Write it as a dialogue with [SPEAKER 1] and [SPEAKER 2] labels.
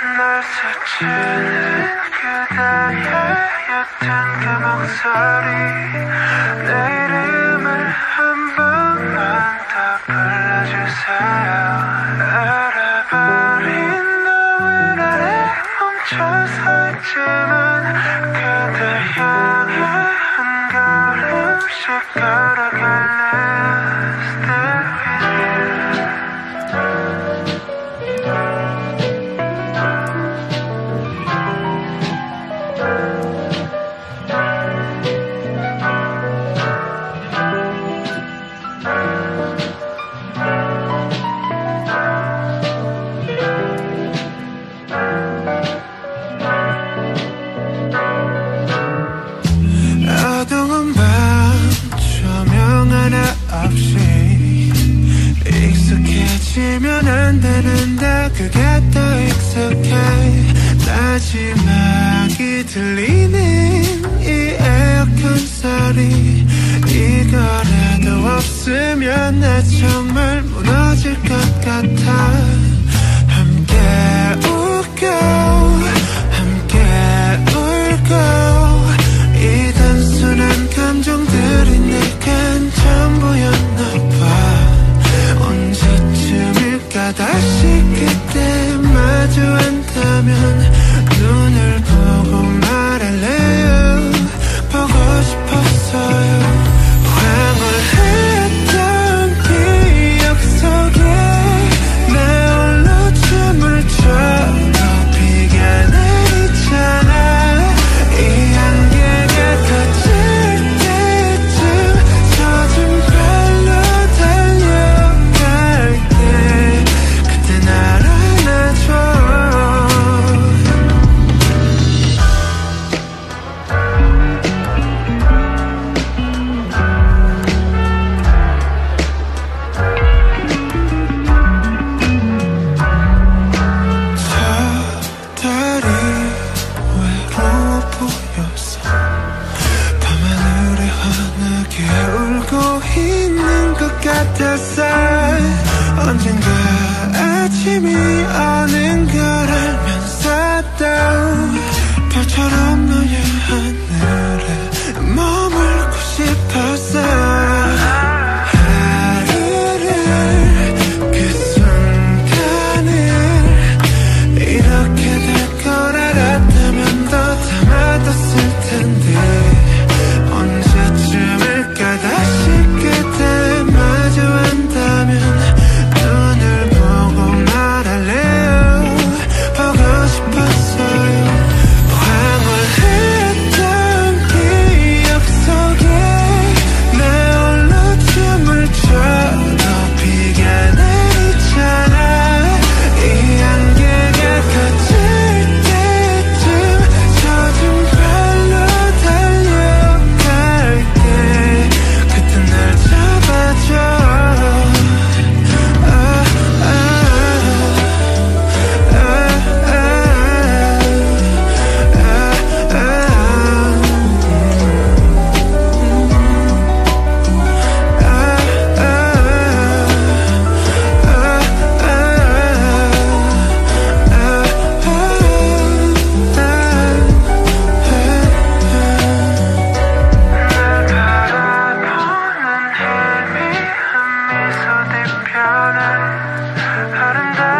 [SPEAKER 1] 날 스치는 그대의 옅은 그 목소리 내 이름을 한 번만 더 불러주세요 알아버린 노을 아래 멈춰서 있지만 그대 향해 한 걸음씩 걸어갈 익숙해지면 안 되는데 그게 더 익숙해. 마지막이 들리는 이 에어컨 소리. 이거라도 없으면 나 정말 무너 다시 그때 마주 한다면 언젠가 아침이 오는 걸 알면 쌌다 별처럼 한편은 아름다운